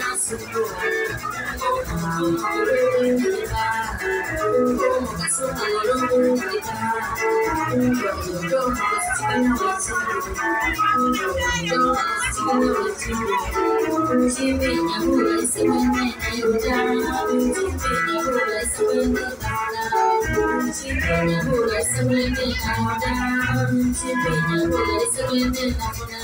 話すとあの子を守るんだ今日がそばのロングだ今日の今日が違う道今日が違う道地面に降りすまないなよじゃ地面に降りすまないな地面に降りすまないなよじゃ地面に降りすまないなよじゃ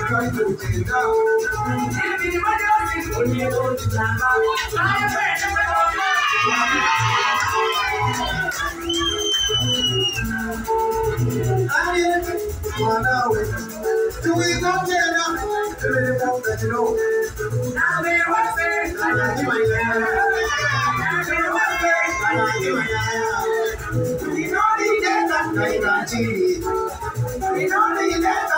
I'm ready. I'm we? I'm ready, I'm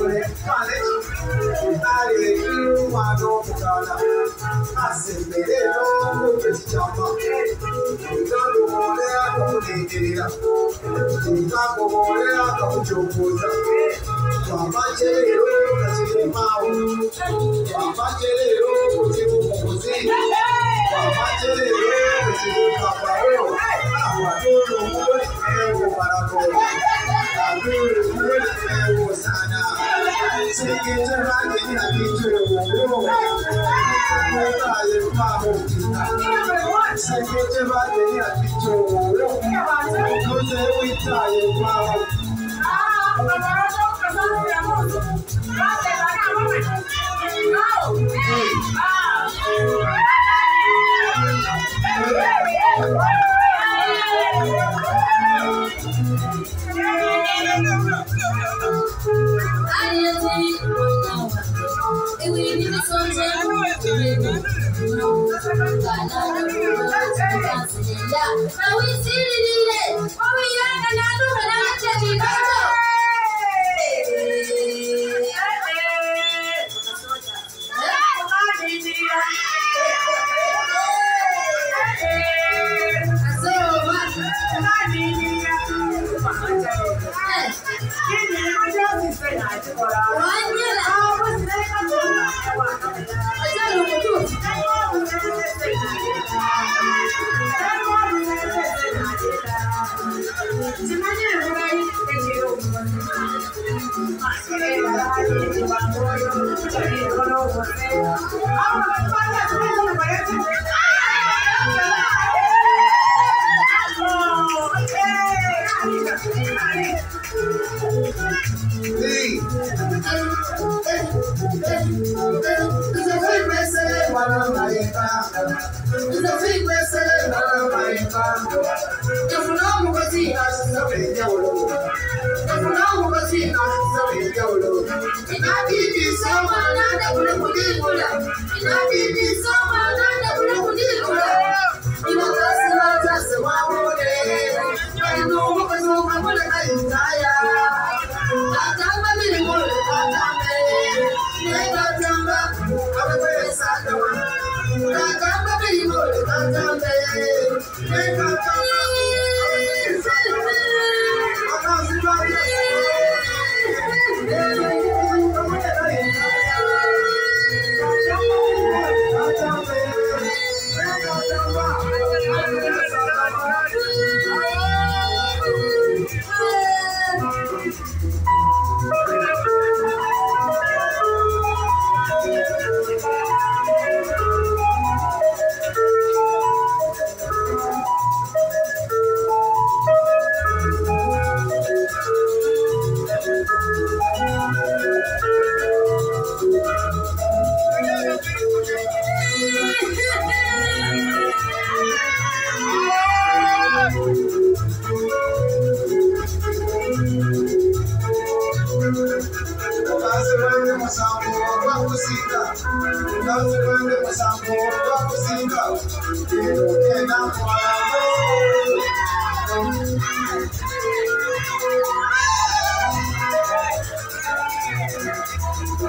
Catholic college. I you my daughter, I said, they don't look at each other. You don't go on there, don't need Wita, you wow. Ah, my brother, I'm not going to Alhamdulillah. Kawai sirri ne, kawai ya kana duka na mace ne ba. If not, we're going to see how it's going to be. sita sauri dauro ina bibi sama na da kudi kudi kula ina bibi sama na da kudi kudi kula ina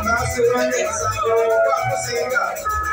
Nossa, eu não sei, eu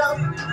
Jump,